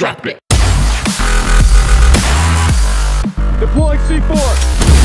drop it. Deploy C4.